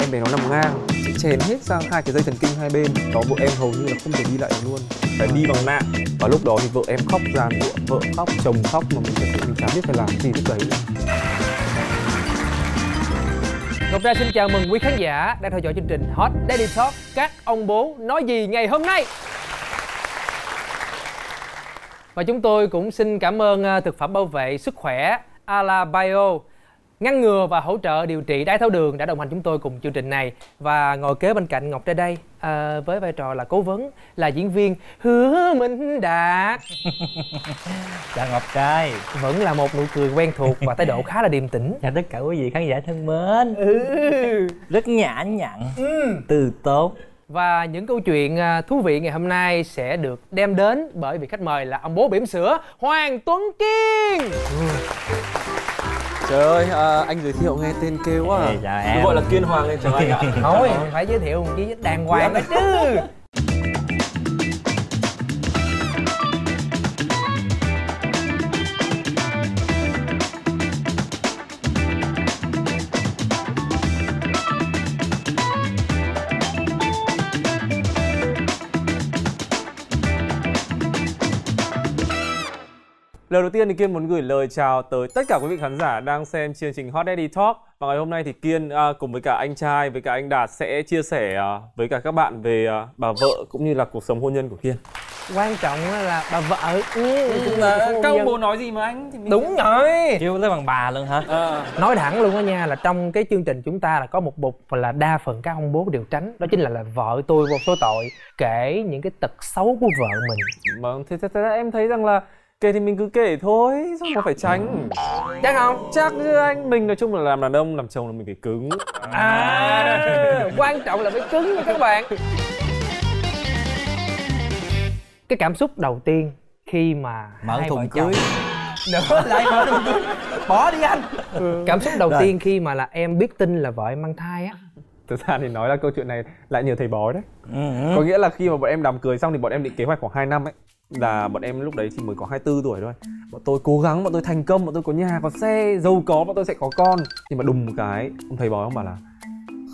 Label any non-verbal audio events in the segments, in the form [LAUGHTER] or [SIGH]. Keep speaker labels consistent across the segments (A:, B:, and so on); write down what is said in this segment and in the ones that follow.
A: em bé nó nằm ngang chèn hết sang hai cái dây thần kinh hai bên. Đó vợ em hầu như là không thể đi lại được luôn. Phải đi bằng nạn. Và lúc đó thì vợ em khóc giàn vợ vợ khóc chồng khóc mà mình thật sự mình chẳng biết phải làm gì lúc đấy.
B: Ngọc Ra xin chào mừng quý khán giả đang theo dõi chương trình Hot Daddy Talk. Các ông bố nói gì ngày hôm nay? Và chúng tôi cũng xin cảm ơn à, thực phẩm bảo vệ sức khỏe Ala Bio ngăn ngừa và hỗ trợ điều trị đái tháo đường đã đồng hành chúng tôi cùng chương trình này và ngồi kế bên cạnh ngọc ra đây à, với vai trò là cố vấn là diễn viên hứa minh đạt [LAUGHS]
C: chào ngọc trai
B: vẫn là một nụ cười quen thuộc và thái độ [LAUGHS] khá là điềm tĩnh
C: chào tất cả quý vị khán giả thân mến
B: ừ.
C: rất nhã nhặn
B: ừ.
C: từ tốt
B: và những câu chuyện à, thú vị ngày hôm nay sẽ được đem đến bởi vị khách mời là ông bố bỉm sữa Hoàng Tuấn Kiên. Ừ.
A: Trời ơi, à, anh giới thiệu nghe tên kêu quá à.
C: chào em.
A: gọi là Kiên Hoàng lên chào anh ạ.
B: Thôi, phải giới thiệu một chí đàng hoàng đó chứ.
A: Lời đầu tiên thì Kiên muốn gửi lời chào tới tất cả quý vị khán giả đang xem chương trình Hot Daddy Talk. Và ngày hôm nay thì Kiên à, cùng với cả anh trai với cả anh Đạt sẽ chia sẻ à, với cả các bạn về à, bà vợ cũng như là cuộc sống hôn nhân của Kiên.
B: Quan trọng là bà vợ.
A: Ừ, cũng là các ông bố nói gì mà anh? Thì
B: mình... đúng rồi.
C: Kêu tới bằng bà luôn hả?
B: À. nói thẳng luôn á nha là trong cái chương trình chúng ta là có một bục là đa phần các ông bố đều tránh đó chính là là vợ tôi vô số tội kể những cái tật xấu của vợ mình.
A: Vâng thế, thế, thế em thấy rằng là kể thì mình cứ kể thôi sao mà phải tránh?
B: Chắc không?
A: Chắc chứ anh mình nói chung là làm đàn ông làm chồng là mình phải cứng.
B: À. [LAUGHS] Quan trọng là phải cứng nha các bạn. Cái cảm xúc đầu tiên khi mà
C: mở thùng cưới. [LAUGHS]
B: Nữa lại mở thùng cưới. Bỏ đi anh. Ừ. cảm xúc đầu Rồi. tiên khi mà là em biết tin là vợ em mang thai á.
A: Thực ra thì nói là câu chuyện này lại nhờ thầy bói đấy. Ừ. có nghĩa là khi mà bọn em đám cưới xong thì bọn em định kế hoạch khoảng 2 năm ấy là bọn em lúc đấy thì mới có 24 tuổi thôi. Bọn tôi cố gắng bọn tôi thành công bọn tôi có nhà có xe giàu có bọn tôi sẽ có con. Nhưng mà đùng một cái ông thầy bói ông bảo là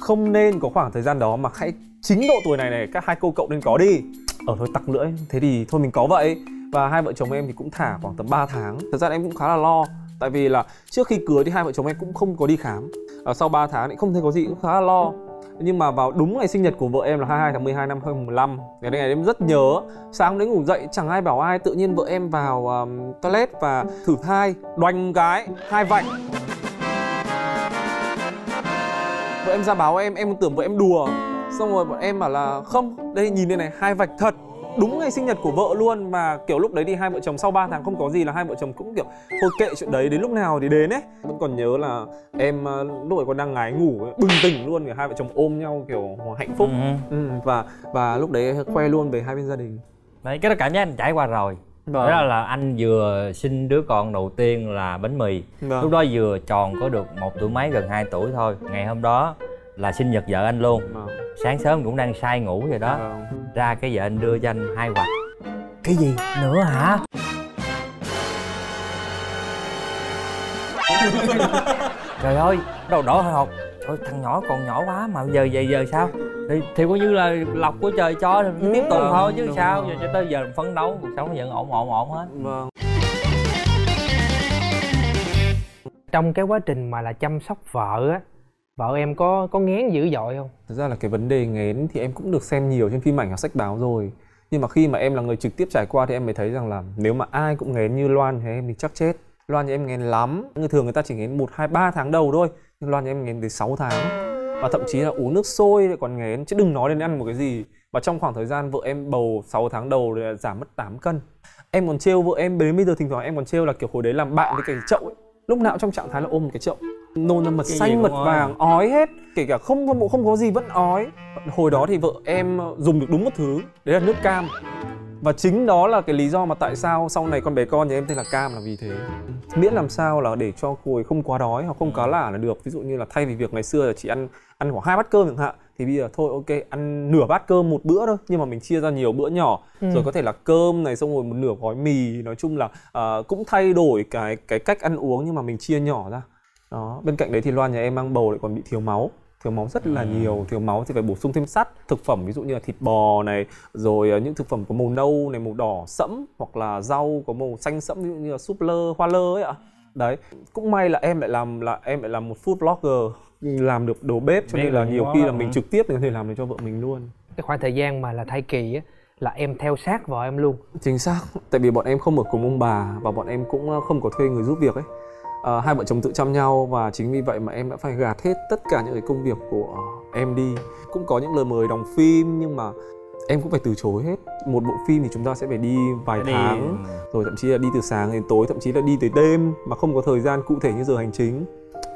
A: không nên có khoảng thời gian đó mà hãy chính độ tuổi này này các hai cô cậu nên có đi. Ở thôi tặc lưỡi. Thế thì thôi mình có vậy. Và hai vợ chồng em thì cũng thả khoảng tầm 3 tháng. Thật ra em cũng khá là lo. Tại vì là trước khi cưới thì hai vợ chồng em cũng không có đi khám. À, sau 3 tháng thì không thấy có gì cũng khá là lo nhưng mà vào đúng ngày sinh nhật của vợ em là 22 tháng 12 năm 2015 ngày này em rất nhớ. Sáng đến ngủ dậy chẳng ai bảo ai tự nhiên vợ em vào um, toilet và thử thai đoành cái hai vạch. Vợ em ra báo em em tưởng vợ em đùa. Xong rồi bọn em bảo là không đây nhìn đây này hai vạch thật đúng ngày sinh nhật của vợ luôn mà kiểu lúc đấy thì hai vợ chồng sau 3 tháng không có gì là hai vợ chồng cũng kiểu thôi kệ chuyện đấy đến lúc nào thì đến ấy vẫn còn nhớ là em uh, lúc ấy còn đang ngái ngủ ấy, bừng tỉnh luôn kiểu hai vợ chồng ôm nhau kiểu hạnh phúc ừ. Ừ, và và lúc đấy khoe luôn về hai bên gia đình
C: đấy cái đó cảm giác anh trải qua rồi Vâng. Đó là anh vừa sinh đứa con đầu tiên là bánh mì vâng. Lúc đó vừa tròn có được một tuổi mấy gần 2 tuổi thôi Ngày hôm đó là sinh nhật vợ anh luôn. Vâng. sáng sớm cũng đang say ngủ vậy đó. Vâng. ra cái vợ anh đưa cho anh hai quạt. Cái gì? Nữa hả? [LAUGHS] Trời ơi đầu đỏ hồi hộp thôi thằng nhỏ còn nhỏ quá mà giờ giờ giờ sao? Thì, thì coi như là lọc của trời cho thì ừ, tiếp tục ừ, thôi chứ sao? giờ cho tới giờ phấn đấu cuộc sống vẫn ổn ổn ổn hết. Vâng.
B: Trong cái quá trình mà là chăm sóc vợ á vợ em có có ngén dữ dội không?
A: Thực ra là cái vấn đề ngén thì em cũng được xem nhiều trên phim ảnh hoặc sách báo rồi. Nhưng mà khi mà em là người trực tiếp trải qua thì em mới thấy rằng là nếu mà ai cũng ngén như loan thì em thì chắc chết. Loan thì em ngén lắm. Người thường người ta chỉ ngén một, hai, ba tháng đầu thôi. Nhưng loan thì em ngén tới 6 tháng. Và thậm chí là uống nước sôi lại còn ngén chứ đừng nói đến ăn một cái gì. Và trong khoảng thời gian vợ em bầu 6 tháng đầu là giảm mất 8 cân. Em còn trêu vợ em đến bây giờ thỉnh thoảng em còn trêu là kiểu hồi đấy làm bạn với cái chậu ấy. Lúc nào trong trạng thái là ôm một cái chậu nôn ra mật cái xanh mật vàng ói hết. Kể cả không có không có gì vẫn ói. Hồi đó thì vợ em dùng được đúng một thứ đấy là nước cam. Và chính đó là cái lý do mà tại sao sau này con bé con nhà em tên là cam là vì thế. Miễn làm sao là để cho cô ấy không quá đói hoặc không quá lả là được. Ví dụ như là thay vì việc ngày xưa là chỉ ăn ăn khoảng hai bát cơm chẳng hạn thì bây giờ thôi ok ăn nửa bát cơm một bữa thôi. Nhưng mà mình chia ra nhiều bữa nhỏ ừ. rồi có thể là cơm này xong rồi một nửa gói mì. Nói chung là uh, cũng thay đổi cái cái cách ăn uống nhưng mà mình chia nhỏ ra đó bên cạnh đấy thì loan nhà em mang bầu lại còn bị thiếu máu. Thiếu máu rất là ừ. nhiều thiếu máu thì phải bổ sung thêm sắt thực phẩm ví dụ như là thịt bò này rồi ờ, những thực phẩm có màu nâu này màu đỏ sẫm hoặc là rau có màu xanh sẫm ví dụ như là súp lơ hoa lơ ấy ạ. Đấy cũng may là em lại làm là em lại làm một food blogger làm được đồ bếp cho nên là nhiều khi là mình trực tiếp có thể làm được cho vợ mình luôn.
B: Cái khoảng thời gian mà là thai kỳ á là em theo sát vợ em luôn.
A: Chính xác tại vì bọn em không ở cùng ông bà và bọn em cũng ờ, không có thuê người giúp việc ấy à, hai vợ chồng tự chăm nhau và chính vì vậy mà em đã phải gạt hết tất cả những cái công việc của em đi. Cũng có những lời mời đóng phim nhưng mà em cũng phải từ chối hết. Một bộ phim thì chúng ta sẽ phải đi vài đi. tháng rồi thậm chí là đi từ sáng đến tối thậm chí là đi tới đêm mà không có thời gian cụ thể như giờ hành chính.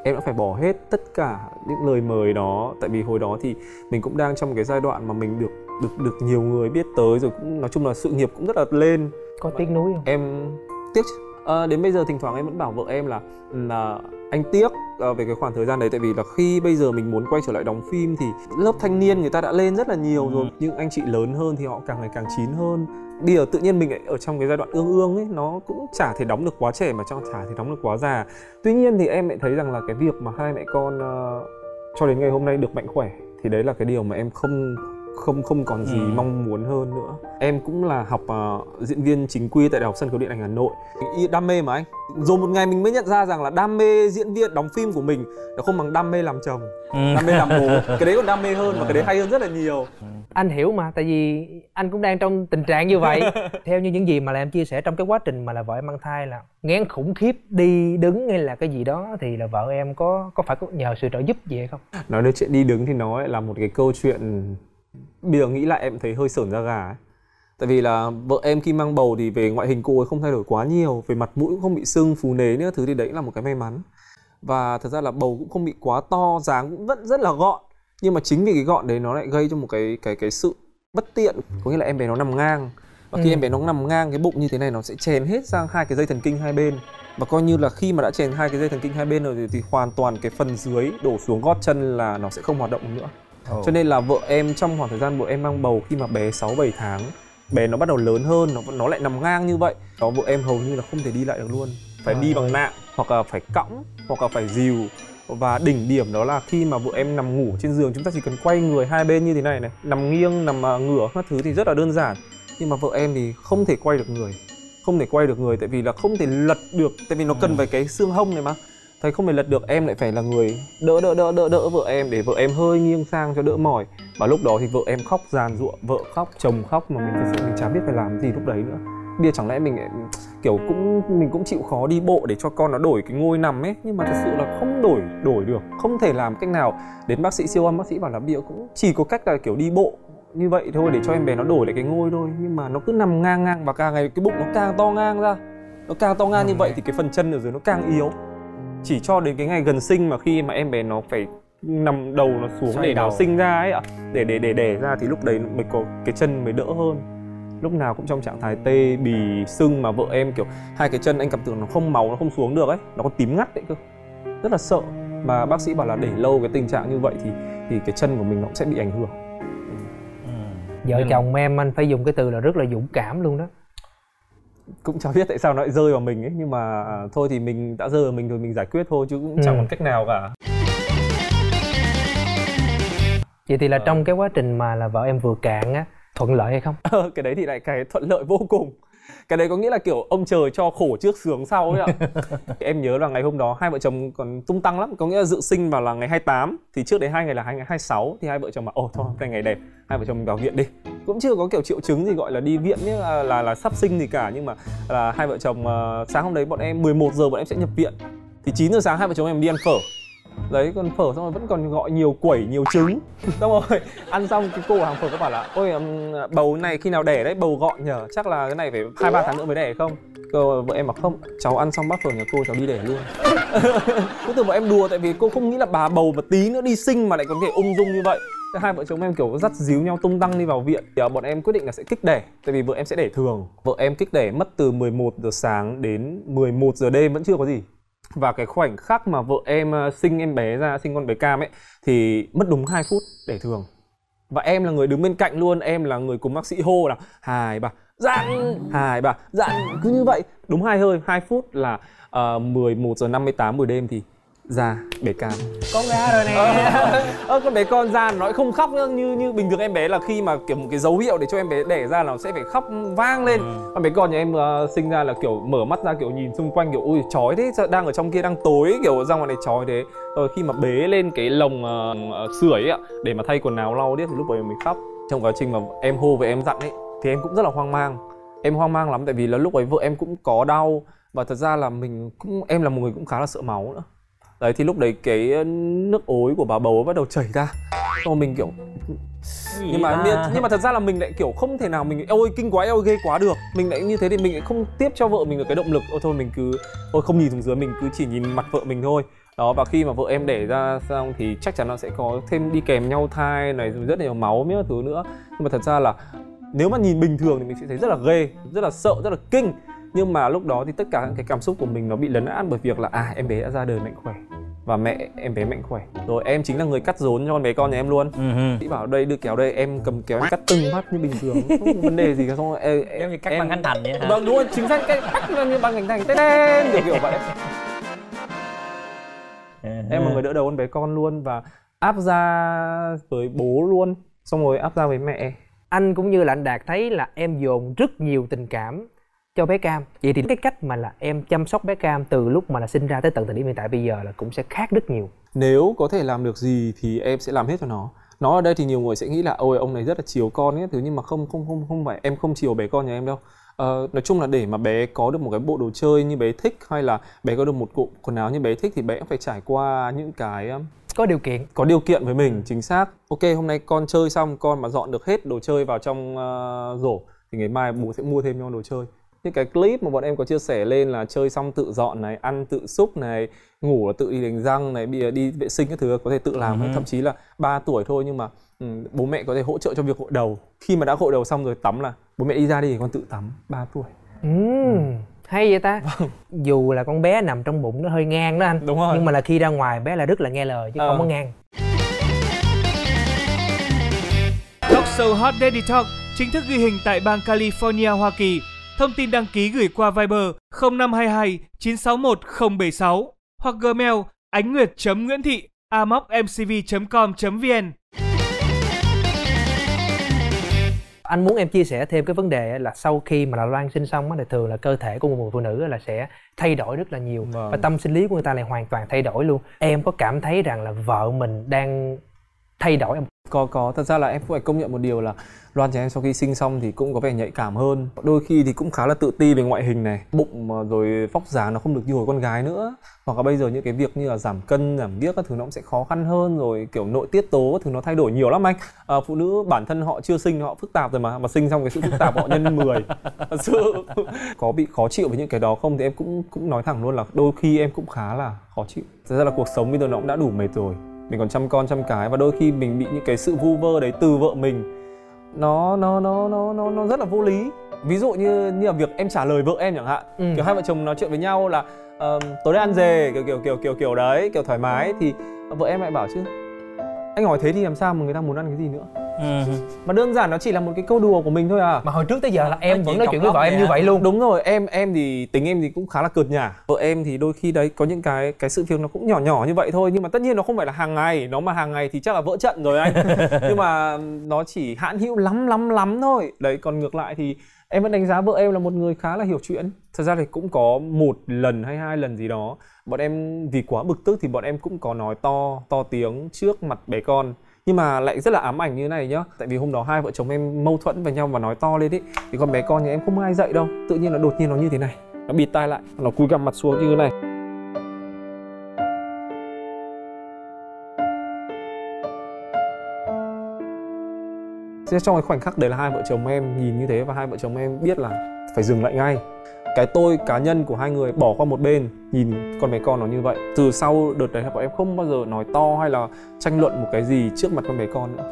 A: Em đã phải bỏ hết tất cả những lời mời đó. Tại vì hồi đó thì mình cũng đang trong cái giai đoạn mà mình được được được nhiều người biết tới rồi cũng nói chung là sự nghiệp cũng rất là lên.
B: Có tiếc nuối không?
A: Em tiếc à, đến bây giờ thỉnh thoảng em vẫn bảo vợ em là là anh tiếc uh, về cái khoảng thời gian đấy. Tại vì là khi bây giờ mình muốn quay trở lại đóng phim thì lớp thanh niên người ta đã lên rất là nhiều ừ. rồi. Nhưng anh chị lớn hơn thì họ càng ngày càng chín hơn. Bây giờ tự nhiên mình ở trong cái giai đoạn ương ương ấy nó cũng chả thể đóng được quá trẻ mà trong chả thể đóng được quá già. Tuy nhiên thì em lại thấy rằng là cái việc mà hai mẹ con uh, cho đến ngày hôm nay được mạnh khỏe thì đấy là cái điều mà em không không không còn gì ừ. mong muốn hơn nữa. Em cũng là học uh, diễn viên chính quy tại đại học sân khấu điện ảnh hà nội. Đam mê mà anh. Rồi một ngày mình mới nhận ra rằng là đam mê diễn viên đóng phim của mình nó không bằng đam mê làm chồng ừ. đam mê làm bố [LAUGHS] cái đấy còn đam mê hơn và cái đấy hay hơn rất là nhiều. Ừ.
B: anh hiểu mà tại vì anh cũng đang trong tình trạng như vậy. [LAUGHS] Theo như những gì mà là em chia sẻ trong cái quá trình mà là vợ em mang thai là ngán khủng khiếp đi đứng hay là cái gì đó thì là vợ em có có phải có nhờ sự trợ giúp gì hay không?
A: Nói đến chuyện đi đứng thì nó là một cái câu chuyện bây giờ nghĩ lại em thấy hơi sởn da gà ấy. Tại vì là vợ em khi mang bầu thì về ngoại hình cô ấy không thay đổi quá nhiều về mặt mũi cũng không bị sưng phù nề nữa thứ thì đấy là một cái may mắn. Và thật ra là bầu cũng không bị quá to dáng cũng vẫn rất là gọn nhưng mà chính vì cái gọn đấy nó lại gây cho một cái cái cái sự bất tiện có nghĩa là em bé nó nằm ngang. Và khi ừ. em bé nó nằm ngang cái bụng như thế này nó sẽ chèn hết sang hai cái dây thần kinh hai bên. Và coi như là khi mà đã chèn hai cái dây thần kinh hai bên rồi thì, thì hoàn toàn cái phần dưới đổ xuống gót chân là nó sẽ không hoạt động nữa oh. cho nên là vợ em trong khoảng thời gian vợ em mang bầu khi mà bé 6 7 tháng bé nó bắt đầu lớn hơn nó nó lại nằm ngang như vậy. Đó vợ em hầu như là không thể đi lại được luôn. Phải à, đi bằng nạng hoặc là phải cõng hoặc là phải dìu. Và đỉnh điểm đó là khi mà vợ em nằm ngủ trên giường chúng ta chỉ cần quay người hai bên như thế này này nằm nghiêng nằm uh, ngửa các thứ thì rất là đơn giản. Nhưng mà vợ em thì không thể quay được người không thể quay được người tại vì là không thể lật được tại vì nó cần phải cái xương hông này mà thầy không thể lật được, em lại phải là người đỡ đỡ đỡ đỡ đỡ vợ em, để vợ em hơi nghiêng sang cho đỡ mỏi. Và lúc đó thì vợ em khóc giàn giụa, vợ khóc, chồng khóc, mà mình thật sự mình chả biết phải làm gì lúc đấy nữa. Bây giờ chẳng lẽ mình kiểu, cũng, mình cũng chịu khó đi bộ để cho con nó đổi cái ngôi nằm ấy, nhưng mà thật sự là không đổi đổi được, không thể làm cách nào. Đến bác sĩ siêu âm, bác sĩ bảo là bây cũng chỉ có cách là kiểu đi bộ như vậy thôi, để cho em bé nó đổi lại cái ngôi thôi. Nhưng mà nó cứ nằm ngang ngang và càng ngày cái bụng nó càng to ngang ra. Nó càng to ngang như vậy thì cái phần chân ở dưới nó càng yếu chỉ cho đến cái ngày gần sinh mà khi mà em bé nó phải nằm đầu nó xuống Xoay để đầu. nó sinh ra ấy ạ. Để để để đẻ ra thì lúc đấy mới có cái chân mới đỡ hơn. Lúc nào cũng trong trạng thái tê bì sưng mà vợ em kiểu hai cái chân anh cảm tưởng nó không máu nó không xuống được ấy nó còn tím ngắt đấy cơ. Rất là sợ. Mà bác sĩ bảo là để lâu cái tình trạng như vậy thì thì cái chân của mình nó cũng sẽ bị ảnh hưởng.
B: Ừ. vợ chồng em anh phải dùng cái từ là rất là dũng cảm luôn đó
A: cũng chẳng biết tại sao nó lại rơi vào mình ấy nhưng mà à, thôi thì mình đã rơi vào mình rồi mình giải quyết thôi chứ cũng ừ. chẳng còn cách nào cả
B: vậy thì là ờ. trong cái quá trình mà là vợ em vừa cạn á thuận lợi hay không [LAUGHS]
A: ờ, cái đấy thì lại cái thuận lợi vô cùng cái đấy có nghĩa là kiểu ông trời cho khổ trước sướng sau ấy ạ. [LAUGHS] Em nhớ là ngày hôm đó hai vợ chồng còn tung tăng lắm. Có nghĩa là dự sinh vào là ngày 28 thì trước đấy hai ngày là hai ngày 26 thì hai vợ chồng mà ồ thôi cái ngày đẹp. Hai vợ chồng vào viện đi. Cũng chưa có kiểu triệu chứng gì gọi là đi viện như là, là là sắp sinh gì cả. Nhưng mà là hai vợ chồng uh, sáng hôm đấy bọn em 11 giờ bọn em sẽ nhập viện. Thì 9 giờ sáng hai vợ chồng em đi ăn phở đấy, còn phở xong rồi vẫn còn gọi nhiều quẩy, nhiều trứng. [LAUGHS] Xong rồi, ăn xong cái cô hàng phở có bảo là, ôi bầu này khi nào đẻ đấy, bầu gọn nhở chắc là cái này phải hai ba tháng nữa mới đẻ không? Cô, vợ em bảo, không, cháu ăn xong bát phở nhà cô, cháu đi đẻ luôn. [LAUGHS] Cứ tưởng vợ em đùa, tại vì cô không nghĩ là bà bầu mà tí nữa đi sinh mà lại có thể ung dung như vậy. Thế hai vợ chồng em kiểu dắt díu nhau tung tăng đi vào viện, thì à, bọn em quyết định là sẽ kích đẻ, tại vì vợ em sẽ đẻ thường. Vợ em kích đẻ mất từ 11 giờ sáng đến 11 giờ đêm, vẫn chưa có gì và cái khoảnh khắc mà vợ em ờ, sinh em bé ra sinh con bé cam ấy thì mất đúng 2 phút để thường. Và em là người đứng bên cạnh luôn em là người cùng bác sĩ hô là hài bà dặn hài bà dặn. Cứ như vậy đúng hai hơi 2 phút là ờ, uh, 11 giờ 58 buổi đêm thì ra bé cam
B: con ra rồi nè. [LAUGHS]
A: Ơ con bé con ra nó không khóc nữa như như bình thường em bé là khi mà kiểu một cái dấu hiệu để cho em bé đẻ ra là nó sẽ phải khóc vang lên. Ừ. con bé con nhà em uh, sinh ra là kiểu mở mắt ra kiểu nhìn xung quanh kiểu ui chói thế đang ở trong kia đang tối kiểu ra ngoài này chói thế. Rồi khi mà bế lên cái lồng uh, sưởi ạ để mà thay quần áo lau điếc thì lúc đấy mình khóc. Trong quá trình mà em hô với em dặn ấy thì em cũng rất là hoang mang. Em hoang mang lắm tại vì là lúc ấy vợ em cũng có đau và thật ra là mình cũng em là một người cũng khá là sợ máu nữa đấy thì lúc đấy cái nước ối của bà bầu bắt đầu chảy ra. Xong mình kiểu nhưng mà à. nhưng mà thật ra là mình lại kiểu không thể nào mình ôi kinh quá ôi ghê quá được. Mình lại như thế thì mình lại không tiếp cho vợ mình được cái động lực. Ôi thôi mình cứ ôi không nhìn xuống dưới mình cứ chỉ nhìn mặt vợ mình thôi. Đó và khi mà vợ em đẻ ra xong thì chắc chắn nó sẽ có thêm đi kèm nhau thai này rồi rất nhiều máu mấy thứ nữa. Nhưng mà thật ra là nếu mà nhìn bình thường thì mình sẽ thấy rất là ghê rất là sợ rất là kinh nhưng mà lúc đó thì tất cả cái cảm xúc của mình nó bị lấn át bởi việc là à em bé đã ra đời mạnh khỏe. Và mẹ em bé mạnh khỏe. Rồi em chính là người cắt rốn cho con bé con nhà em luôn. Chị uh bảo đây đưa kéo đây em cầm kéo em cắt từng phát như bình thường. Không vấn đề gì cả. Xong rồi em,
C: em, em cắt em, bằng khánh thành vậy hả?
A: Vâng đúng rồi chính xác cái cắt như bằng khánh thành tên kiểu kiểu vậy. Em là người đỡ đầu con bé con luôn và áp ra với bố luôn. Xong rồi áp ra với mẹ.
B: Anh cũng như là anh đạt thấy là em dồn rất nhiều tình cảm cho bé cam. Vậy thì cái cách mà là em chăm sóc bé cam từ lúc mà là sinh ra tới tận thời điểm hiện tại bây giờ là cũng sẽ khác rất nhiều.
A: Nếu có thể làm được gì thì em sẽ làm hết cho nó. Nó ở đây thì nhiều người sẽ nghĩ là ôi ông này rất là chiều con ấy. Thứ nhưng mà không không không không phải. Em không chiều bé con nhà em đâu. Ờ, nói chung là để mà bé có được một cái bộ đồ chơi như bé thích hay là bé có được một bộ quần áo như bé thích thì bé cũng phải trải qua những cái
B: có điều kiện.
A: có điều kiện với mình chính xác. Ok hôm nay con chơi xong con mà dọn được hết đồ chơi vào trong uh, rổ thì ngày mai bố sẽ mua thêm cho con đồ chơi những cái clip mà bọn em có chia sẻ lên là chơi xong tự dọn này ăn tự xúc này ngủ là tự đi đánh răng này giờ đi vệ sinh các thứ có thể tự làm uh-huh. thậm chí là 3 tuổi thôi nhưng mà ừ, bố mẹ có thể hỗ trợ cho việc gội đầu khi mà đã gội đầu xong rồi tắm là bố mẹ đi ra đi con tự tắm 3 tuổi
B: ừ. Ừ hay vậy ta vâng. dù là con bé nằm trong bụng nó hơi ngang đó anh
A: đúng rồi
B: nhưng mà là khi ra ngoài bé là rất là nghe lời chứ ờ. không có ngang
D: Talk show Hot Daddy Talk chính thức ghi hình tại bang California, Hoa Kỳ. Thông tin đăng ký gửi qua Viber 0522 961 076 hoặc Gmail ánh nguyệt nguyễn thị amocmcv com vn
B: anh muốn em chia sẻ thêm cái vấn đề là sau khi mà là loan sinh xong thì thường là cơ thể của một người phụ nữ là sẽ thay đổi rất là nhiều vâng. và tâm sinh lý của người ta lại hoàn toàn thay đổi luôn em có cảm thấy rằng là vợ mình đang thay đổi em
A: có có. Thật ra là em cũng phải công nhận một điều là Loan trẻ em sau khi sinh xong thì cũng có vẻ nhạy cảm hơn. Đôi khi thì cũng khá là tự ti về ngoại hình này. Bụng rồi vóc dáng nó không được như hồi con gái nữa. Hoặc là bây giờ những cái việc như là giảm cân giảm biếc các thứ nó cũng sẽ khó khăn hơn rồi kiểu nội tiết tố các thứ nó thay đổi nhiều lắm anh. À, phụ nữ bản thân họ chưa sinh họ phức tạp rồi mà mà sinh xong cái sự phức tạp họ nhân 10 thật sự có bị khó chịu với những cái đó không thì em cũng cũng nói thẳng luôn là đôi khi em cũng khá là khó chịu. Thật ra là cuộc sống bây giờ nó cũng đã đủ mệt rồi mình còn chăm con chăm cái và đôi khi mình bị những cái sự vu vơ đấy từ vợ mình. Nó nó nó nó nó nó rất là vô lý. Ví dụ như như là việc em trả lời vợ em chẳng hạn. Ừ. kiểu hai vợ chồng nói chuyện với nhau là uh, tối nay ăn dề kiểu kiểu kiểu kiểu kiểu đấy kiểu thoải mái. Thì vợ em lại bảo chứ anh hỏi thế thì làm sao mà người ta muốn ăn cái gì nữa? Ừ. mà đơn giản nó chỉ là một cái câu đùa của mình thôi à.
B: Mà hồi trước tới giờ là em vẫn nói chuyện với vợ em như vậy luôn.
A: Đúng rồi em em thì tính em thì cũng khá là cợt nhả. Vợ em thì đôi khi đấy có những cái cái sự việc nó cũng nhỏ nhỏ như vậy thôi. Nhưng mà tất nhiên nó không phải là hàng ngày. Nó mà hàng ngày thì chắc là vỡ trận rồi anh. [LAUGHS] Nhưng mà nó chỉ hạn hữu lắm lắm lắm thôi. Đấy còn ngược lại thì em vẫn đánh giá vợ em là một người khá là hiểu chuyện. Thật ra thì cũng có một lần hay hai lần gì đó, bọn em vì quá bực tức thì bọn em cũng có nói to to tiếng trước mặt bé con. Nhưng mà lại rất là ám ảnh như thế này nhá. Tại vì hôm đó hai vợ chồng em mâu thuẫn với nhau và nói to lên ý. Thì con bé con nhà em không ai dậy đâu. Tự nhiên là đột nhiên nó như thế này. Nó bịt tai lại, nó cúi gằm mặt xuống như thế này. Trong cái khoảnh khắc đấy là hai vợ chồng em nhìn như thế và hai vợ chồng em biết là phải dừng lại ngay. Cái tôi cá nhân của hai người bỏ qua một bên nhìn con bé con nó như vậy từ sau đợt đấy bọn em không bao giờ nói to hay là tranh luận một cái gì trước mặt con bé con nữa.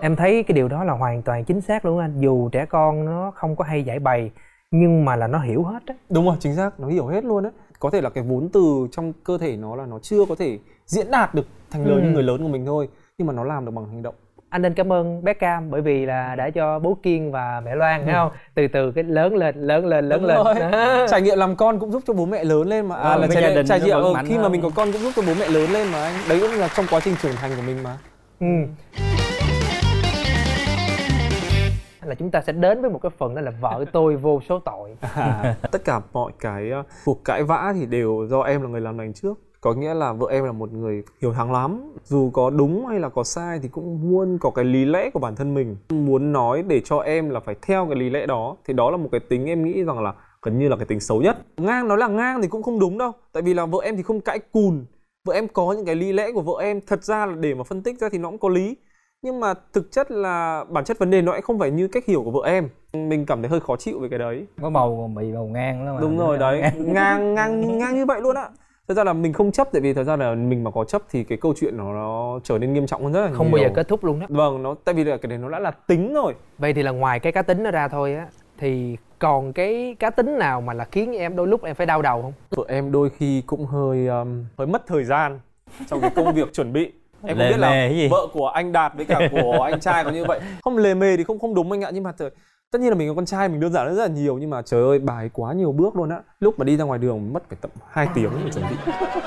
B: Em thấy cái điều đó là hoàn toàn chính xác luôn anh. Dù trẻ con nó không có hay giải bày nhưng mà là nó hiểu hết á.
A: Đúng rồi chính xác nó hiểu hết luôn á. Có thể là cái vốn từ trong cơ thể nó là nó chưa có thể diễn đạt được thành lời ừ. như người lớn của mình thôi nhưng mà nó làm được bằng hành động
B: anh nên cảm ơn bé cam bởi vì là đã cho bố kiên và mẹ loan thấy không? Từ từ cái lớn lên lớn lên lớn
A: Đúng
B: lên.
A: rồi. Trải nghiệm làm con cũng giúp cho bố mẹ lớn lên mà. À,
C: Ờ,
A: là
C: với
A: trải, trải
C: nó
A: nghiệm
C: mạnh
A: khi mà
C: hơn.
A: mình có con cũng giúp cho bố mẹ lớn lên mà anh. Đấy cũng là trong quá trình trưởng thành của mình mà.
B: Ừ. là chúng ta sẽ đến với một cái phần đó là vợ [LAUGHS] tôi vô số tội.
A: À, tất cả mọi cái ờ, cuộc cãi vã thì đều do em là người làm lành trước có nghĩa là vợ em là một người hiểu thắng lắm. Dù có đúng hay là có sai thì cũng luôn có cái lý lẽ của bản thân mình. Muốn nói để cho em là phải theo cái lý lẽ đó thì đó là một cái tính em nghĩ rằng là gần như là cái tính xấu nhất. Ngang nói là ngang thì cũng không đúng đâu tại vì là vợ em thì không cãi cùn. Vợ em có những cái lý lẽ của vợ em thật ra là để mà phân tích ra thì nó cũng có lý. Nhưng mà thực chất là bản chất vấn đề nó lại không phải như cách hiểu của vợ em. Mình cảm thấy hơi khó chịu về cái đấy.
C: Có màu bị màu ngang mà.
A: Đúng rồi đấy. [LAUGHS] Ngang ngang ngang như vậy luôn á thật ra là mình không chấp tại vì thật ra là mình mà có chấp thì cái câu chuyện nó, nó trở nên nghiêm trọng hơn rất là
B: không
A: nhiều.
B: bao giờ kết thúc luôn đó.
A: Vâng nó tại vì là cái này nó đã là tính rồi.
B: Vậy thì là ngoài cái cá tính nó ra thôi á thì còn cái cá tính nào mà là khiến em đôi lúc em phải đau đầu không?
A: Vợ em đôi khi cũng hơi um, hơi mất thời gian trong cái công việc chuẩn bị. Em
C: Lề
A: không biết là
C: gì?
A: vợ của anh đạt với cả của anh trai có như vậy. Không lề mề thì không không đúng anh ạ nhưng mà trời, tất nhiên là mình có con trai mình đơn giản rất là nhiều nhưng mà trời ơi bài quá nhiều bước luôn á. Lúc mà đi ra ngoài đường mất phải tận 2 tiếng để chuẩn bị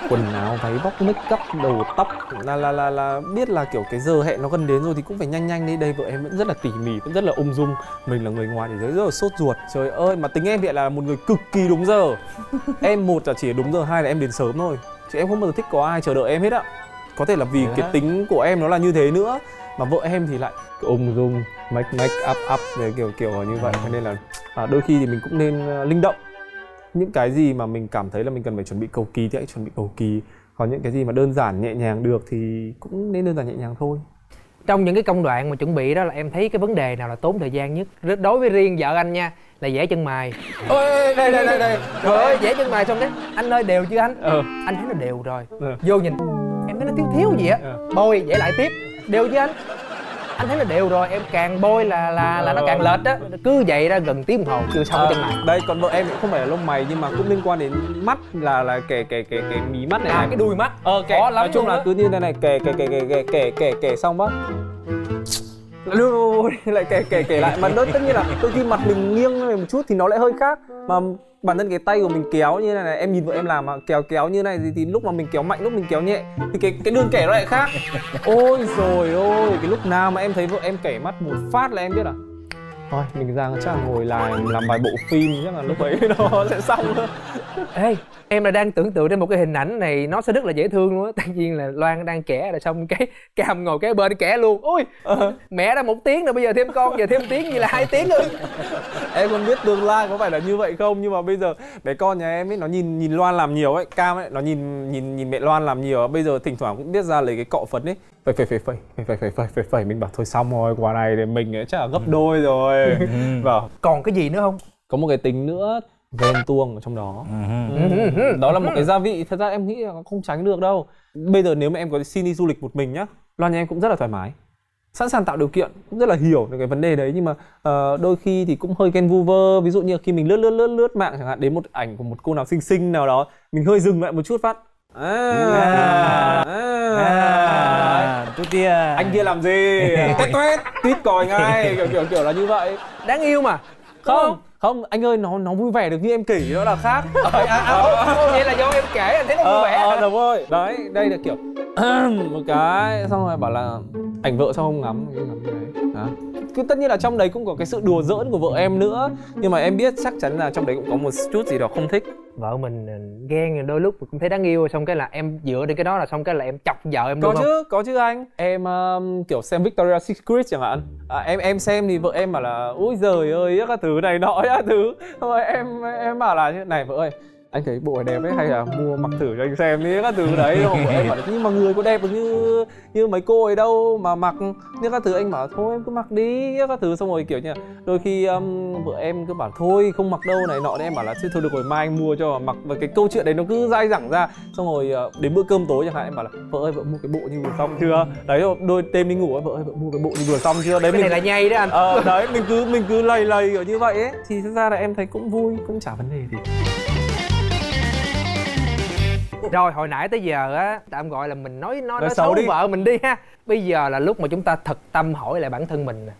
A: quần áo váy vóc make up đầu tóc. Là là là là biết là kiểu cái giờ hẹn nó gần đến rồi thì cũng phải nhanh nhanh đi. Đây vợ em vẫn rất là tỉ mỉ vẫn rất là ung dung. Mình là người ngoài thì thấy rất là sốt ruột. Trời ơi mà tính em hiện là một người cực kỳ đúng giờ. Em một là chỉ đúng giờ hai là em đến sớm thôi. Chứ em không bao giờ thích có ai chờ đợi em hết á. Có thể là vì cái tính của em nó là như thế nữa mà vợ em thì lại ung dung make make up up về kiểu kiểu như vậy. Cho nên là à, đôi khi thì mình cũng nên à, linh động. Những cái gì mà mình cảm thấy là mình cần phải chuẩn bị cầu kỳ thì hãy chuẩn bị cầu kỳ. Còn những cái gì mà đơn giản nhẹ nhàng được thì cũng nên đơn giản nhẹ nhàng thôi.
B: Trong những cái công đoạn mà chuẩn bị đó là em thấy cái vấn đề nào là tốn thời gian nhất? Đối với riêng vợ anh nha là vẽ chân mày.
A: Ôi đây đây đây đây.
B: Trời ơi vẽ chân mày xong cái anh ơi đều chưa anh?
A: Ờ
B: anh thấy nó đều rồi.
A: Ừ.
B: vô nhìn em thấy nó thiếu thiếu gì á?
A: Ừ.
B: bôi vẽ lại tiếp đều chưa anh anh thấy nó đều rồi em càng bôi là là là nó càng lệch á cứ vậy ra gần tiếng đồng hồ chưa xong cái chân mày
A: đây còn vợ em cũng không phải là lông mày nhưng mà cũng liên quan đến mắt là là kẻ kẻ kẻ kẻ mí mắt này
B: à
A: này
B: cái đuôi mắt
A: ờ kẻ
B: khó lắm
A: nói chung là
B: á.
A: cứ như thế này kẻ kẻ kẻ kẻ kẻ kẻ kẻ kẻ xong lưu lại kẻ kẻ kẻ lại mà đôi tất nhiên là đôi khi mặt mình nghiêng một chút thì nó lại hơi khác mà bản thân cái tay của mình kéo như này, này em nhìn vợ em làm mà kéo kéo như này thì, thì lúc mà mình kéo mạnh lúc mình kéo nhẹ thì cái cái đường kẻ nó lại khác. [LAUGHS] Ôi rồi ôi cái lúc nào mà em thấy vợ em kẻ mắt một phát là em biết à? Thôi mình ra chắc là ngồi làm làm vài bộ phim chắc là lúc ấy [LAUGHS] nó sẽ xong thôi
B: ê em là đang tưởng tượng đến một cái hình ảnh này nó sẽ rất là dễ thương luôn á. [LAUGHS] Tất nhiên là loan đang kẻ rồi xong cái cam ngồi kế bên kẻ luôn. Ui mẹ đã một tiếng rồi bây giờ thêm con giờ thêm tiếng như là hai tiếng rồi. [LAUGHS]
A: Em không biết tương lai có phải là như vậy không nhưng mà bây giờ bé con nhà em ấy nó nhìn nhìn Loan làm nhiều ấy cam ấy nó nhìn nhìn nhìn mẹ Loan làm nhiều. Bây giờ thỉnh thoảng cũng biết ra lấy cái cọ phấn ấy. Phẩy phẩy phẩy phẩy phẩy phẩy phẩy phẩy phẩy phẩy mình bảo thôi xong rồi quả này thì mình ấy chắc là gấp đôi rồi. Vào
B: còn cái gì nữa không?
A: Có một cái tính nữa ghen tuông ở trong đó.
C: Ừ.
A: đó là một cái gia vị thật ra em nghĩ là không tránh được đâu. Bây giờ nếu mà em có xin đi du lịch một mình nhá loan nhà em cũng rất là thoải mái. Sẵn sàng tạo điều kiện cũng rất là hiểu được cái vấn đề đấy nhưng mà ờ, đôi khi thì cũng hơi ghen vu vơ. Ví dụ như khi mình lướt lướt lướt lướt mạng chẳng hạn đến một ảnh của một cô nào xinh xinh nào đó mình hơi dừng lại một chút phát. À, à,
C: à, tôi kia.
A: Anh kia làm gì? [LAUGHS] Tét toét tít còi ngay kiểu kiểu kiểu là như vậy.
B: Đáng yêu mà
A: không không anh ơi nó nó vui vẻ được như em kể đó là khác. [LAUGHS]
B: À, à, à, vậy là do em kể anh thấy nó vui vẻ.
A: ờ, ờ, đúng rồi. Đấy đây là kiểu [CLEARS THROAT] một cái xong rồi bảo là ảnh vợ sao không ngắm Em ngắm cái đấy. Đó. cứ tất nhiên là trong đấy cũng có cái sự đùa giỡn của vợ em nữa nhưng mà em biết chắc chắn là trong đấy cũng có một chút gì đó không thích
B: vợ mình ờ, ghen đôi lúc cũng thấy đáng yêu xong cái là em dựa trên cái đó là xong cái là em chọc vợ em
A: có
B: luôn không?
A: chứ có chứ anh. Em um, kiểu xem Victoria's Secret chẳng hạn. À, em em xem thì vợ em bảo là ui giời ơi các thứ này nọ các thứ. Rồi em em bảo là này vợ ơi anh thấy bộ này đẹp ấy hay là mua mặc thử cho anh xem đi các thứ đấy. Vợ em bảo nhưng mà người có đẹp như như mấy cô ấy đâu mà mặc. Nhưng các thứ anh bảo thôi em cứ mặc đi các thứ. Xong rồi kiểu như là đôi khi um, vợ em cứ bảo thôi không mặc đâu. Này nọ đấy em bảo là thôi được rồi mai anh mua cho mà mặc. Và cái câu chuyện đấy nó cứ dai dẳng ra. Xong rồi ờ, đến bữa cơm tối chẳng hạn em bảo là vợ ơi vợ mua cái bộ như vừa xong chưa? Đấy rồi đôi đêm đi ngủ ấy, vợ ơi vợ mua cái bộ như vừa xong chưa? Đấy
B: cái này
A: mình
B: là nhây đó anh.
A: Ờ đấy mình cứ mình cứ lầy lầy kiểu như vậy ấy. Thì thực ra là em thấy cũng vui cũng chả vấn đề gì
B: rồi hồi nãy tới giờ á tạm gọi là mình nói nói, nói xấu đi. vợ mình đi ha. Bây giờ là lúc mà chúng ta thật tâm hỏi lại bản thân mình nè.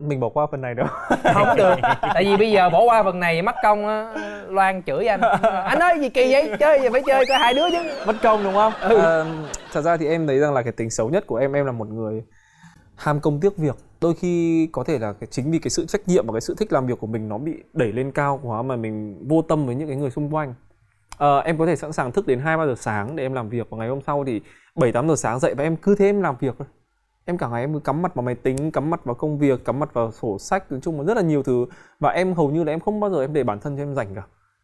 A: Mình bỏ qua phần này đâu. [LAUGHS]
B: Không được. Tại vì bây giờ bỏ qua phần này mất công á loan chửi anh anh nói gì kỳ vậy? Chơi gì phải chơi có hai đứa chứ.
A: Mất công đúng không? Ừ. à, thật ra thì em thấy rằng là cái tính xấu nhất của em em là một người ham công tiếc việc. Đôi khi có thể là cái chính vì cái sự trách nhiệm và cái sự thích làm việc của mình nó bị đẩy lên cao quá mà mình vô tâm với những cái người xung quanh à, em có thể sẵn sàng thức đến hai ba giờ sáng để em làm việc và ngày hôm sau thì bảy tám giờ sáng dậy và em cứ thế em làm việc thôi. Em cả ngày em cứ cắm mặt vào máy tính cắm mặt vào công việc cắm mặt vào sổ sách nói chung là rất là nhiều thứ. Và em hầu như là em không bao giờ em để bản thân cho em rảnh cả.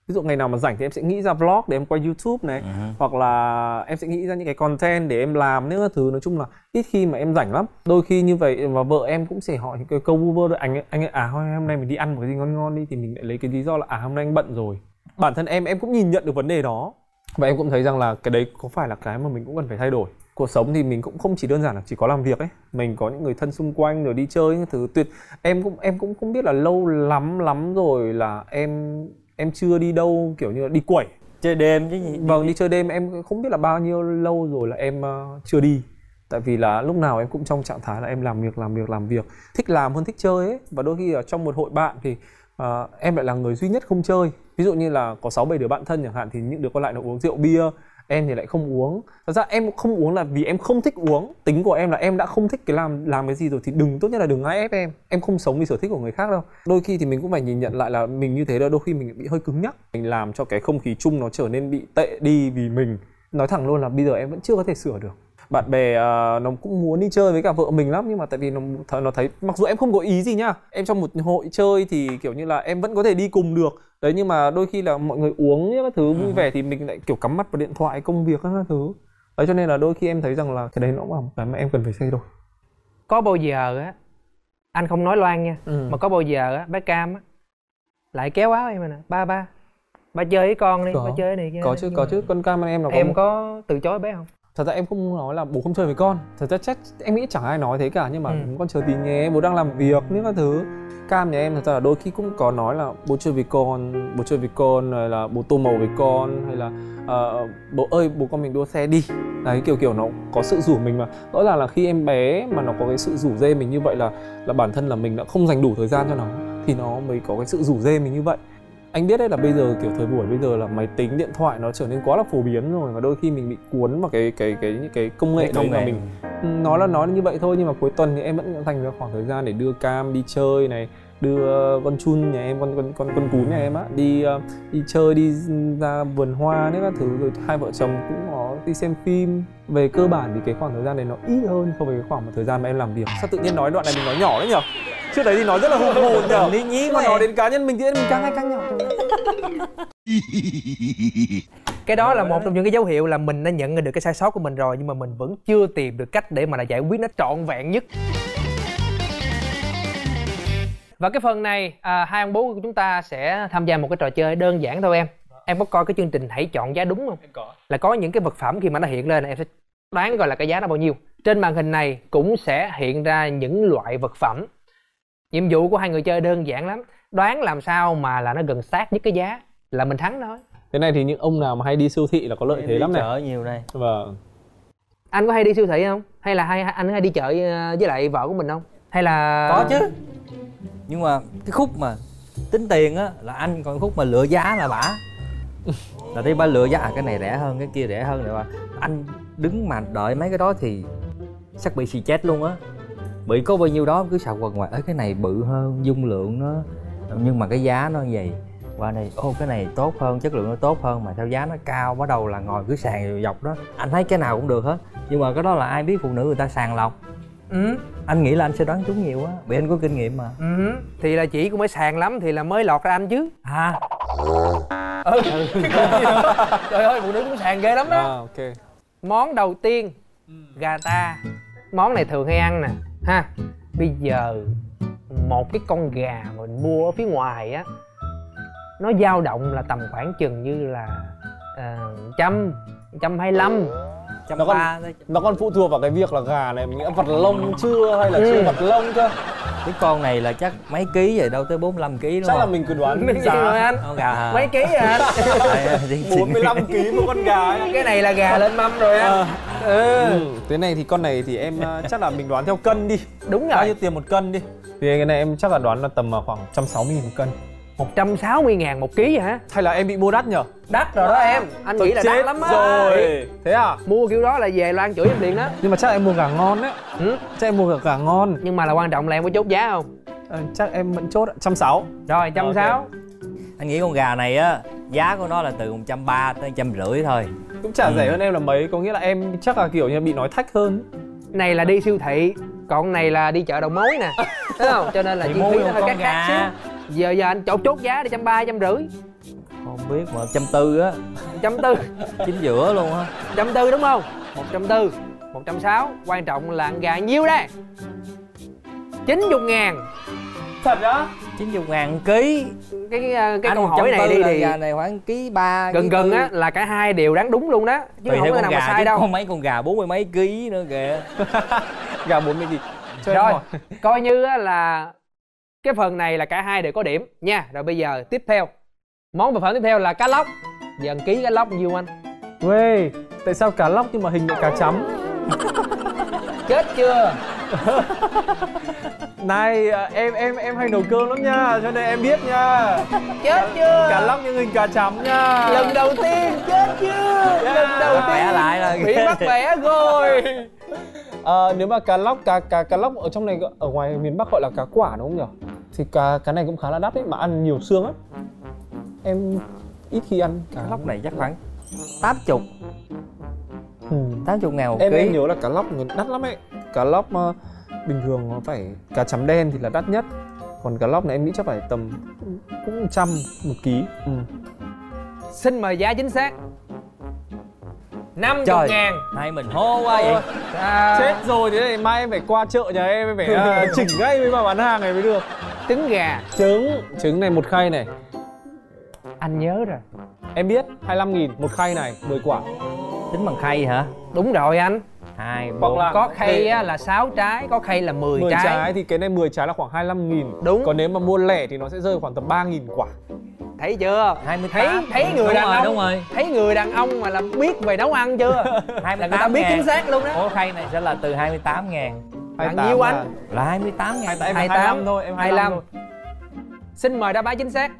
A: Ví dụ ngày nào mà rảnh thì em sẽ nghĩ ra vlog để em quay youtube này uh-huh. hoặc là em sẽ nghĩ ra những cái content để em làm những thứ nói chung là ít khi mà em rảnh lắm. Đôi khi như vậy và vợ em cũng sẽ hỏi những cái câu vu vơ rồi anh anh à hôm nay mình đi ăn một cái gì ngon ngon đi? Thì mình lại lấy cái lý do là à hôm nay anh bận rồi bản thân em em cũng nhìn nhận được vấn đề đó. Và em cũng thấy rằng là cái đấy có phải là cái mà mình cũng cần phải thay đổi. Cuộc sống thì mình cũng không chỉ đơn giản là chỉ có làm việc ấy. Mình có những người thân xung quanh rồi đi chơi những thứ tuyệt. Em cũng em cũng không biết là lâu lắm lắm rồi là em em chưa đi đâu kiểu như là đi quẩy.
C: Chơi đêm chứ gì?
A: Vâng đi chơi đêm em không biết là bao nhiêu lâu rồi là em uh, chưa đi. Tại vì là lúc nào em cũng trong trạng thái là em làm việc làm việc làm việc. Thích làm hơn thích chơi ấy. Và đôi khi ở trong một hội bạn thì uh, em lại là người duy nhất không chơi ví dụ như là có sáu bảy đứa bạn thân chẳng hạn thì những đứa còn lại nó uống rượu bia em thì lại không uống. Thật ra em không uống là vì em không thích uống. Tính của em là em đã không thích cái làm làm cái gì rồi thì đừng tốt nhất là đừng ai ép em. Em không sống vì sở thích của người khác đâu. Đôi khi thì mình cũng phải nhìn nhận lại là mình như thế đó đôi khi mình bị hơi cứng nhắc. Mình làm cho cái không khí chung nó trở nên bị tệ đi vì mình. Nói thẳng luôn là bây giờ em vẫn chưa có thể sửa được. Bạn bè uh, nó cũng muốn đi chơi với cả vợ mình lắm nhưng mà tại vì nó nó thấy mặc dù em không có ý gì nhá em trong một hội chơi thì kiểu như là em vẫn có thể đi cùng được đấy nhưng mà đôi khi là mọi người uống các thứ vui ừ. vẻ thì mình lại kiểu cắm mắt vào điện thoại công việc các thứ đấy cho nên là đôi khi em thấy rằng là cái đấy nó cũng là một cái mà em cần phải xây đổi
B: có bao giờ á anh không nói loan nha ừ. mà có bao giờ á bé cam á lại kéo áo em nè ba ba ba chơi với con đi có. ba chơi này kia
A: có chứ có chứ con cam em là
B: em có, có từ chối bé không
A: thật ra em không nói là bố không chơi với con thật ra chắc em nghĩ chẳng ai nói thế cả nhưng mà ừ. con chờ tí nhé bố đang làm việc những các thứ cam nhà em thật ra là đôi khi cũng có nói là bố chơi với con bố chơi với con hay là bố tô màu với con hay là uh, bố ơi bố con mình đua xe đi. Đấy kiểu kiểu nó có sự rủ mình mà. Rõ ràng là khi em bé mà nó có cái sự rủ dê mình như vậy là là bản thân là mình đã không dành đủ thời gian cho nó thì nó mới có cái sự rủ dê mình như vậy. Anh biết đấy là bây giờ kiểu thời buổi bây giờ là máy tính điện thoại nó trở nên quá là phổ biến rồi và đôi khi mình bị cuốn vào cái cái cái những cái công nghệ đấy mà mình nó là nói như vậy thôi nhưng mà cuối tuần thì em vẫn dành ra khoảng thời gian để đưa cam đi chơi này đưa con chun nhà em con con con con cún nhà em á đi uh, đi chơi đi ra vườn hoa nữa các thứ rồi hai vợ chồng cũng có đi xem phim. Về cơ bản thì cái khoảng thời gian này nó ít hơn so với cái khoảng thời gian mà em làm việc. Sao tự nhiên nói đoạn này mình nói nhỏ đấy nhở? Trước đấy thì nói rất là hùng hồn nhở? Lý nhí mà nói đến cá nhân mình thì mình càng ngày càng nhỏ. [LAUGHS]
B: Cái đó là một trong những cái dấu hiệu là mình đã nhận được cái sai sót của mình rồi nhưng mà mình vẫn chưa tìm được cách để mà là giải quyết nó trọn vẹn nhất và cái phần này à, hai ông bố của chúng ta sẽ tham gia một cái trò chơi đơn giản thôi em. Em có coi cái chương trình hãy chọn giá đúng không? Em có. Là có những cái vật phẩm khi mà nó hiện lên em sẽ đoán coi là cái giá nó bao nhiêu. Trên màn hình này cũng sẽ hiện ra những loại vật phẩm. Nhiệm vụ của hai người chơi đơn giản lắm. Đoán làm sao mà là nó gần sát nhất cái giá là mình thắng thôi.
A: Cái này thì những ông nào mà hay đi siêu thị là có lợi em thế lắm này.
C: chợ nhiều đây
A: vâng.
B: Anh có hay đi siêu thị không? Hay là hay anh hay đi chợ ờ, với lại vợ của mình không? Hay là
C: có chứ nhưng mà cái khúc mà tính tiền á là anh còn khúc mà lựa giá là bả là đi ba lựa giá à, cái này rẻ hơn cái kia rẻ hơn rồi anh đứng mà đợi mấy cái đó thì chắc bị xì chết luôn á. Bị có bao nhiêu đó cứ xào quần ngoài ấy cái này bự hơn dung lượng nó. Nhưng mà cái giá nó vậy qua này ô cái này tốt hơn chất lượng nó tốt hơn mà sao giá nó cao bắt đầu là ngồi cứ sàn dọc đó. Anh thấy cái nào cũng được hết. Nhưng mà cái đó là ai biết phụ nữ người ta sàng lọc ừ. Anh nghĩ là anh sẽ đoán trúng nhiều á vì anh có kinh nghiệm mà.
B: Ừ. Thì là chị cũng mới sàn lắm thì là mới lọt ra anh chứ.
C: À.
B: Ừ, ừ. [LAUGHS] trời ơi phụ nữ cũng sàn ghê lắm đó à, ok. Món đầu tiên gà ta. Món này thường hay ăn nè. Ha bây giờ một cái con gà mà mình mua ở phía ngoài á nó dao động là tầm khoảng chừng như là trăm trăm hai mươi lăm
A: nó còn nó còn phụ thuộc vào cái việc là gà này mình đã vật lông chưa hay là ừ. chưa vật lông cơ
C: cái con này là chắc mấy ký rồi đâu tới 45 kg đúng
A: chắc
C: không?
A: là mình cứ đoán
B: mình giá rồi anh
C: con gà hả?
B: mấy ký rồi anh [LAUGHS] [LAUGHS]
A: 45 kg một con gà ấy.
B: cái này là gà lên mâm rồi anh à.
A: ừ. ừ. thế này thì con này thì em chắc là mình đoán theo cân đi
B: đúng rồi
A: bao nhiêu tiền một cân đi thì cái này em chắc là đoán là tầm khoảng 160 nghìn một cân
B: 160 ngàn một ký hả?
A: Hay là em bị mua đắt nhở?
B: Đắt rồi đó em. Anh Tôi nghĩ là đắt lắm á.
A: rồi. Thế à?
B: Mua kiểu đó là về Loan chửi em liền đó.
A: Nhưng mà chắc em mua gà ngon đấy ừ? Chắc em mua gà ngon.
B: Nhưng mà là quan trọng là em có chốt giá không?
A: À, chắc em vẫn chốt trăm sáu.
B: Rồi trăm sáu.
C: Anh nghĩ con gà này á Giá của nó là từ 130 tới trăm rưỡi thôi.
A: Cũng chả ừ. rẻ hơn em là mấy Có nghĩa là em chắc là kiểu như bị nói thách hơn.
B: Này là đi siêu thị Còn này là đi chợ đầu mối nè. [LAUGHS] Đúng không? Cho nên là chi phí nó hơi khác khác xíu giờ giờ anh chốt chốt giá đi trăm ba trăm rưỡi.
C: Không biết mà trăm tư á.
B: Trăm tư.
C: Chính giữa luôn á.
B: Trăm tư đúng không? Một trăm tư một trăm sáu. Quan trọng là ăn gà nhiêu đây? Chín chục ngàn.
A: Thật đó
C: chín chục ngàn ký.
B: Cái cái, cái câu hỏi này đi thì
C: gà này khoảng ký ba
B: gần gần á là cả hai đều đáng đúng luôn đó.
C: Chứ Tùy không có nào mà sai đâu. có mấy con gà bốn mươi mấy ký nữa kìa. [LAUGHS]
A: Gà bốn mươi ký.
B: Rồi coi như là cái phần này là cả hai đều có điểm nha. Rồi bây giờ tiếp theo. Món vật phẩm tiếp theo là cá lóc. Giờ ký cá lóc nhiêu anh?
A: Uê, tại sao cá lóc nhưng mà hình lại cá chấm? [LAUGHS]
B: Chết chưa? [LAUGHS]
A: Này à, em em em hay nấu cơm lắm nha cho nên em biết nha.
B: Chết chưa?
A: cá lóc nhưng hình cá chấm nha.
B: Lần đầu tiên chết chưa? Yeah. lần đầu tiên.
C: lại rồi.
B: Bị bắt bẻ rồi.
A: À, [LAUGHS] nếu mà cá lóc cá cá cá lóc ở trong này ở ngoài miền bắc gọi là cá quả đúng không nhỉ thì cá cá này cũng khá là đắt đấy mà ăn nhiều xương á em ít khi ăn
C: cá. Lóc này chắc khoảng tám chục. Ừ. tám chục ngàn một
A: em,
C: ký.
A: em nhớ là cá lóc đắt lắm ấy. Cá lóc uh, bình thường nó phải cá chấm đen thì là đắt nhất. Còn cá lóc này em nghĩ chắc phải tầm cũng trăm một ký. Ừ.
B: xin mời giá chính xác. năm chục ngàn.
C: hai mình hô quá vậy.
A: À... chết rồi thế này mai em phải qua chợ nhà em em phải uh, [LAUGHS] chỉnh ngay với bà bán hàng này mới được
B: trứng gà.
A: Trứng. Trứng này một khay này.
B: Anh nhớ rồi.
A: Em biết 25 nghìn một khay này 10 quả.
C: Tính bằng khay hả?
B: Đúng rồi anh.
C: Hai bốn.
B: có khay á, là 6 trái có khay là 10,
A: 10
B: trái.
A: trái thì cái này 10 trái là khoảng 25 nghìn.
B: Đúng.
A: Còn nếu mà mua lẻ thì nó sẽ rơi khoảng tầm 3 nghìn quả.
B: Thấy chưa?
C: 28
B: thấy thấy người
C: đúng
B: đàn
C: rồi,
B: ông
C: đúng rồi.
B: thấy người đàn ông mà là biết về nấu ăn chưa?
C: 28 [LAUGHS]
B: là người ta biết
C: ngàn.
B: chính xác luôn đó
C: Ủa khay này sẽ là từ 28 ngàn
B: Bạn nhiêu anh?
C: Là 28 ngàn
A: 28, 25 thôi em 25, 25.
B: Xin mời đáp án chính xác.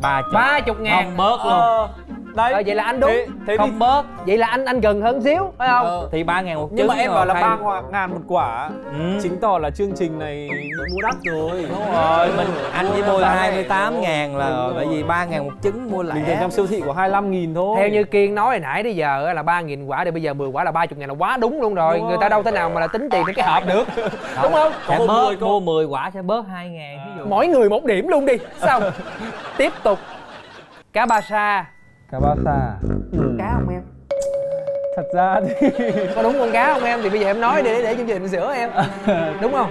C: 30
B: 30 ngàn.
C: Không bớt luôn.
B: Ờ, Đấy. Ờ, vậy là anh đúng.
A: Thế, thế
B: Không
A: thì...
B: bớt. Vậy là anh anh gần hơn xíu Phải không?
C: Ờ, thì 3 ngàn một trứng
A: Nhưng mà em bảo là. 3 ngàn một quả. Ừ. Chứng tỏ là chương trình này mua đắt rồi.
C: Đúng rồi, mình anh chỉ mua là 28 ngàn là bởi vì 3 ngàn một trứng mua lẻ.
A: Bình thường trong siêu thị của 25 nghìn thôi.
B: Theo như Kiên nói hồi nãy đến giờ là 3 nghìn quả Thì bây giờ 10 quả là 30 ngàn là quá đúng luôn rồi. Đúng Người ta đâu thể nào mà là tính tiền đến cái hộp được. Đúng không?
C: Sẽ bớt, mua 10 quả sẽ bớt 2 ngàn ví dụ.
B: Mỗi người một điểm luôn đi. Xong [LAUGHS] Tiếp tục. Cá ba sa
A: Cá ba sa
B: ừ. Cá không em?
A: Thật ra thì [LAUGHS]
B: Có đúng con cá không em? Thì bây giờ em nói để để chương trình sửa em [LAUGHS] Đúng không?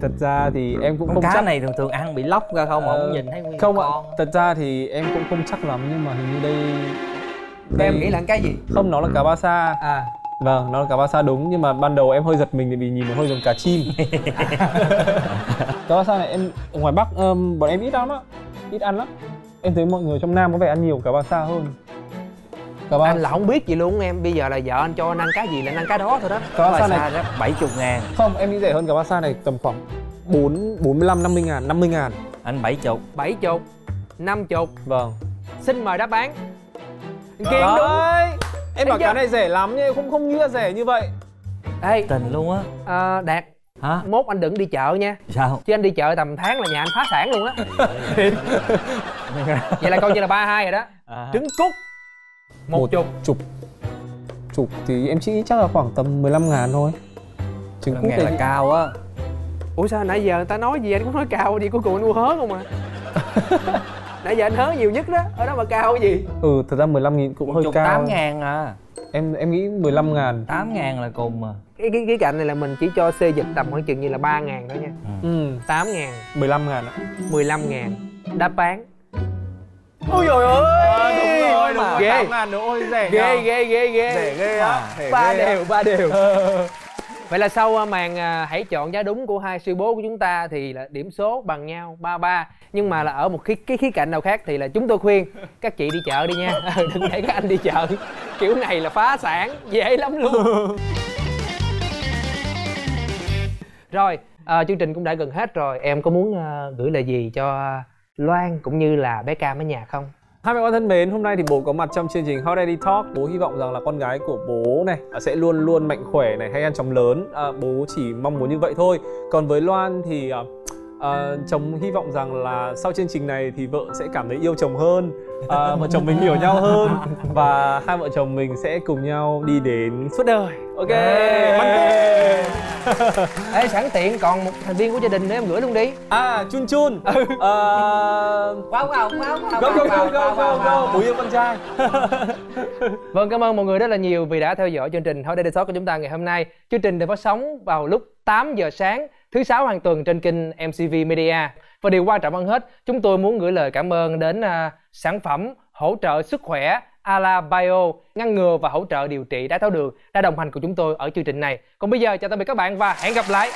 A: Thật ra thì em cũng
C: con
A: không
C: cá
A: chắc
C: này thường thường ăn bị lóc ra không mà không nhìn thấy nguyên
A: Không
C: ạ,
A: thật ra thì em cũng không chắc lắm nhưng mà hình như đây,
B: đây... Em nghĩ là cái gì?
A: Không, nó là cá ba sa
B: À
A: Vâng, nó là cá ba sa đúng nhưng mà ban đầu em hơi giật mình vì nhìn nó hơi giống cá chim [LAUGHS] Cá ba sa này em ở ngoài Bắc um, bọn em ít lắm á Ít ăn lắm em thấy mọi người trong nam có vẻ ăn nhiều cá ba sa hơn.
B: Cá ba anh là không biết gì luôn em bây giờ là vợ anh cho anh ăn cá gì là anh ăn cá đó thôi đó.
A: Cá ba sa này
C: đó, 70 ngàn.
A: Không em nghĩ rẻ hơn cá ba sa này tầm khoảng bốn bốn mươi lăm năm mươi ngàn năm mươi ngàn.
C: Anh bảy chục.
B: Bảy chục năm chục.
A: Vâng.
B: Xin mời đáp án.
A: Kiên đúng. em bảo cá này rẻ lắm nhưng không không nghĩ là rẻ như vậy.
B: Ê,
C: tình luôn á.
B: À, đạt
C: hả?
B: Mốt anh đừng đi chợ nha.
C: Sao?
B: Chứ anh đi chợ tầm tháng là nhà anh phá sản luôn á. [LAUGHS] Vậy là coi như là ba hai rồi đó. À. trứng cút. Một, một chục.
A: chục. Chục thì em chỉ chắc là khoảng tầm 15 ngàn thôi.
C: Trứng cút là thì... cao á.
B: Ủa sao nãy giờ người ta nói gì anh cũng nói cao đi cuối cùng anh mua hớ không à? [LAUGHS] Nãy giờ anh hớ nhiều nhất đó. Ở đó mà cao cái gì?
A: Ừ thật ra 15 nghìn cũng hơi cao.
C: 8 ngàn à
A: em em nghĩ 15 ngàn.
C: 8 ngàn là cùng mà.
B: Cái cái cái cạnh này là mình chỉ cho xê dịch tầm khoảng chừng như là 3 ngàn thôi nha. Ừ. 8 ngàn.
A: 15 ngàn ạ.
B: 15 ngàn. Đáp án. Ôi trời ơi! À,
A: Đúng rồi, mà
B: ghê.
A: 8 ngàn nữa ôi rẻ
B: ghê ghê ghê ghê.
A: Rẻ ghê á.
B: Ba
A: ghê.
B: đều ba đều [LAUGHS] vậy là sau à, màn à, hãy chọn giá đúng của hai sư bố của chúng ta thì là điểm số bằng nhau ba ba. Nhưng mà là ở một cái cái khía cạnh nào khác thì là chúng tôi khuyên các chị đi chợ đi nha. [LAUGHS] Đừng để các anh đi chợ. Kiểu này là phá sản dễ lắm luôn. [LAUGHS] Rồi à, chương trình cũng đã gần hết rồi. Em có muốn à, gửi lời gì cho loan cũng như là bé cam ở nhà không
A: Hai mẹ con thân mến, hôm nay thì bố có mặt trong chương trình Hot Daddy Talk. Bố hy vọng rằng là con gái của bố này à, sẽ luôn luôn mạnh khỏe này hay ăn chóng lớn. À, bố chỉ mong muốn như vậy thôi. Còn với Loan thì à, à, chồng hy vọng rằng là sau chương trình này thì vợ sẽ cảm thấy yêu chồng hơn, à, vợ chồng mình hiểu nhau hơn và hai vợ chồng mình sẽ cùng nhau đi đến suốt đời. Ok. Bắn
B: Ê. Sẵn tiện còn một thành viên của gia đình nữa em gửi luôn đi
A: À, chun chun. À,
C: Wow wow wow wow
A: go go go go go go. Bố yêu con trai.
B: Vâng cảm ơn mọi người rất là nhiều vì đã theo dõi chương trình Hot Daily Talk của chúng ta ngày hôm nay Chương trình được phát sóng vào lúc 8 giờ sáng thứ sáu hàng tuần trên kênh MCV Media Và điều quan trọng hơn hết chúng tôi muốn gửi lời cảm ơn đến à, sản phẩm hỗ trợ sức khỏe Ala Bio ngăn ngừa và hỗ trợ điều trị đái tháo đường đã đồng hành cùng chúng tôi ở chương trình này. Còn bây giờ chào tạm biệt các bạn và hẹn gặp lại.